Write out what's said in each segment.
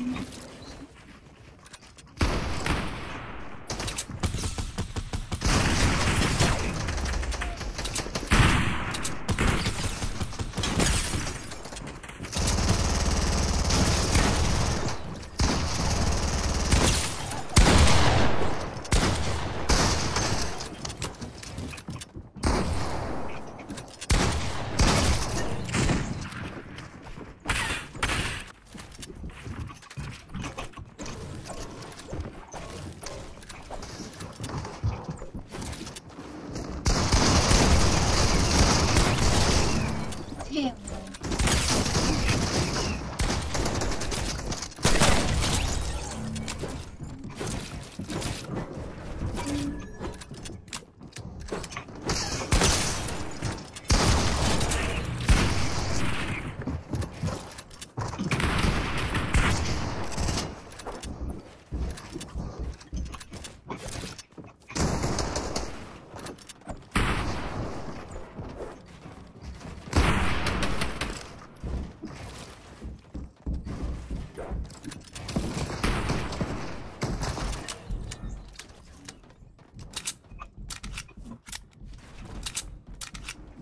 Fuck.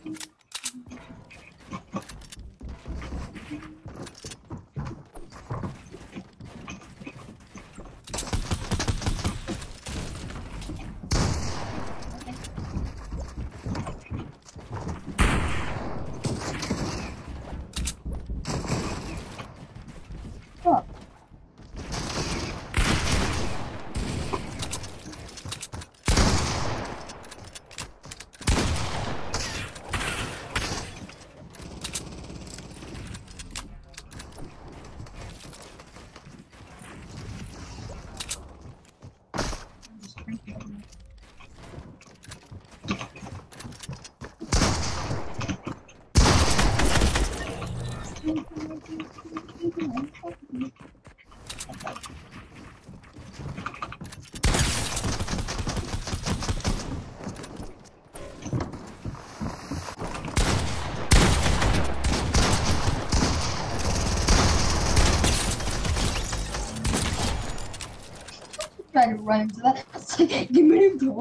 Trying to run into that. It's like, give me the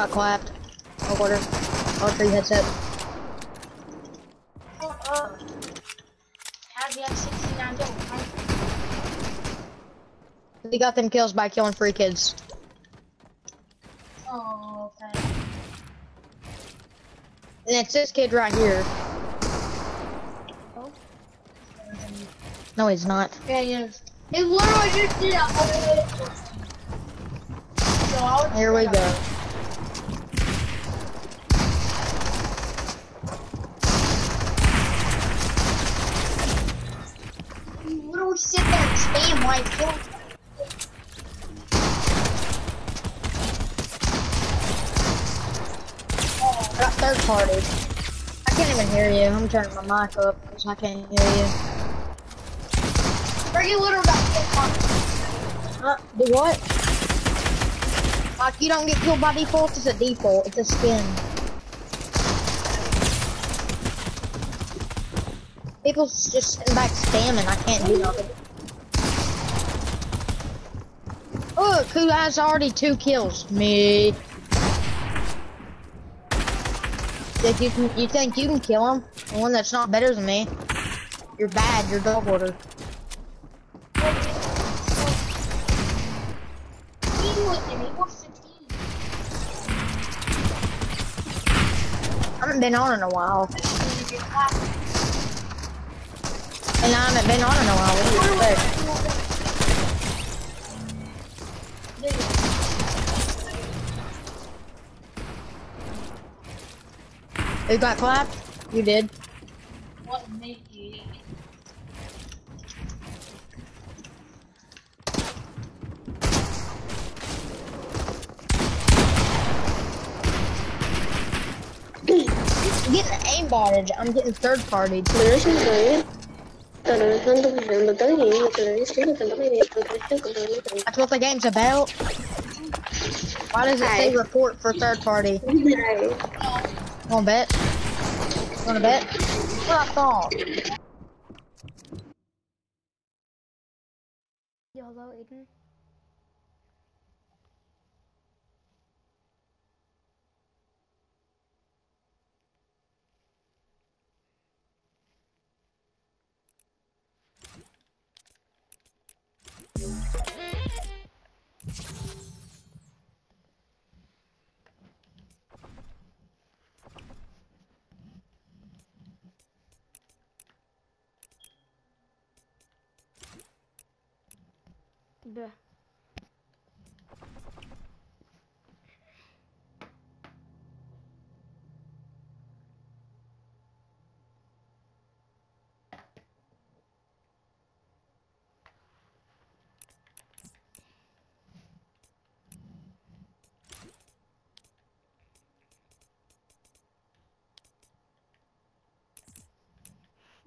Got clapped. No quarter. All three headset. Oh, uh, how'd you have 69 kills? He got them kills by killing free kids. Oh, okay. And it's this kid right here. Oh. No, he's not. Yeah, he is. He literally just did. So Here we go. You literally sit there and spam while he's killing. I got third party. I can't even hear you. I'm turning my mic up because I can't hear you. Literally got killed Uh, do what? Like, you don't get killed by default, it's a default. It's a skin. People's just sitting back spamming. I can't do nothing. Look, who has already two kills? Me. If you can, you think you can kill him? The one that's not better than me. You're bad. You're dog order. I haven't been on in a while. And I haven't been on in a while. Who got clapped? You did. What made you? I'm getting aimbotted. I'm getting third party. That's what the game's about. Why does it say report for third party? Wanna bet? Wanna bet? What I.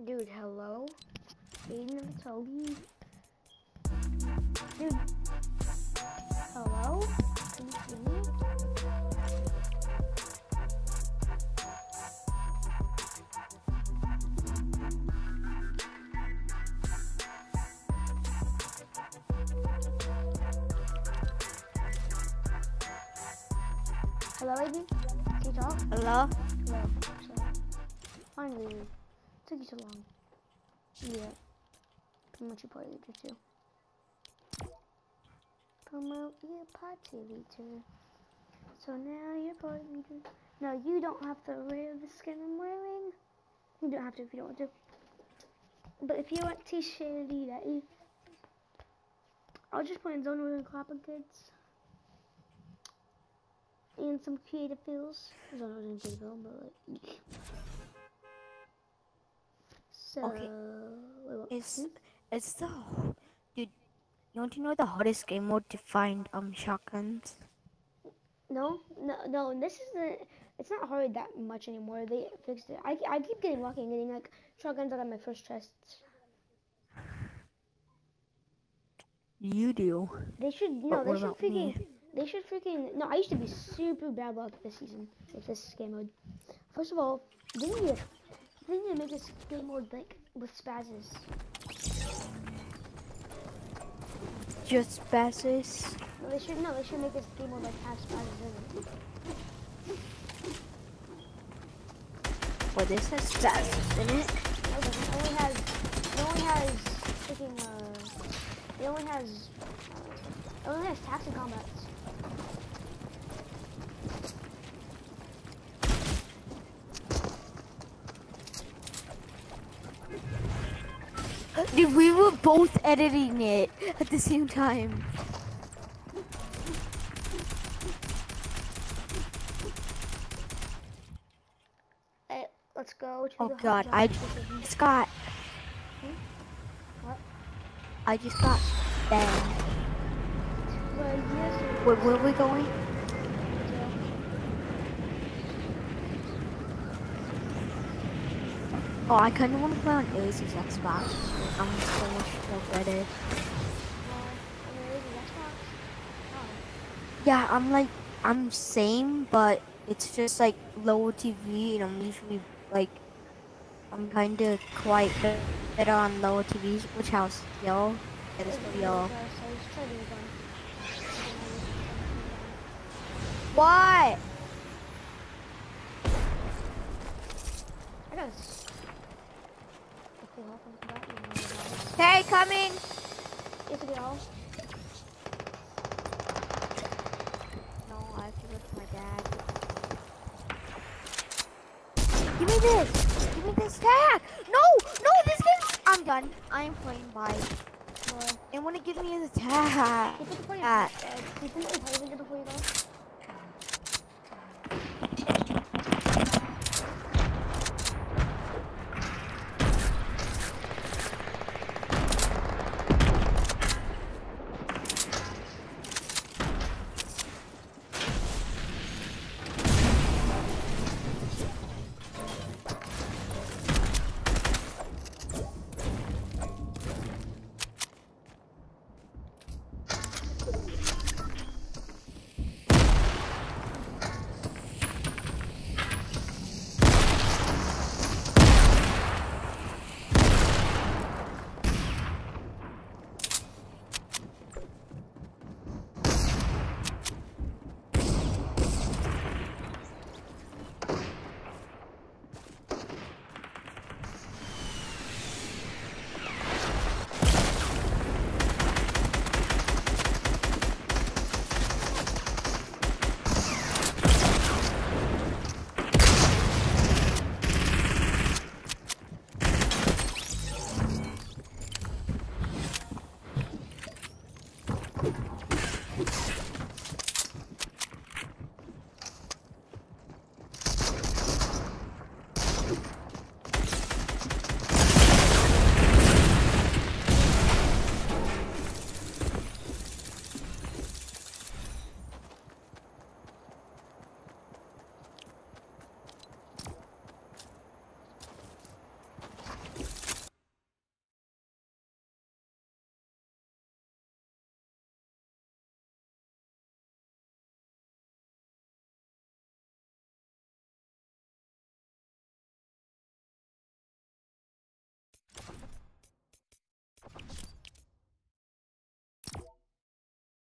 Dude, hello? Aiden? Dude. Hello? Can you see me? Hello, Aiden? Can you talk? Hello? Hello. Finally. Took so long. Yeah. Promote your party leader too. Promote your party leader. So now you're party leader. No, you don't have to wear the skin I'm wearing. You don't have to if you don't want to. But if you want to share that, you- I'll just play in Zone with clapping kids. And some creative feels. Zone wasn't creative but like. So, Okay. what? It's it's the dude. You want to know the hardest game mode to find um shotguns? No, no, no. This isn't. It's not hard that much anymore. They fixed it. I, I keep getting lucky and getting like shotguns out of my first chests. You do. They should no. They should about me? freaking. They should freaking. No, I used to be super bad luck this season with this game mode. First of all, they I think they make a game mode like with spazzes. Just spazzes? No, they should no, they should make a game mode like have spazzes in it. Well, this has spazzes in it. No, it only has, it only has freaking uh, it only has, it only has taxi combats. We were both editing it at the same time. Hey, let's go to Oh god, I just got. What? I just got. Well, yes, Where, where are we going? Oh, I kind of want to play on Illy's Xbox. I'm so much better. Is. Yeah, I'm like, I'm same, but it's just like lower TV, and I'm usually like, I'm kind of quite better on lower TVs. Which house? Yeah, let's go yellow. What? I got s- okay, welcome to that, you Hey, coming! It's a girl. No, I have to go to my dad. Give me this! Give me this tag! No! No, this game! I'm done. I am playing by. Boy. And when it gives me the tag.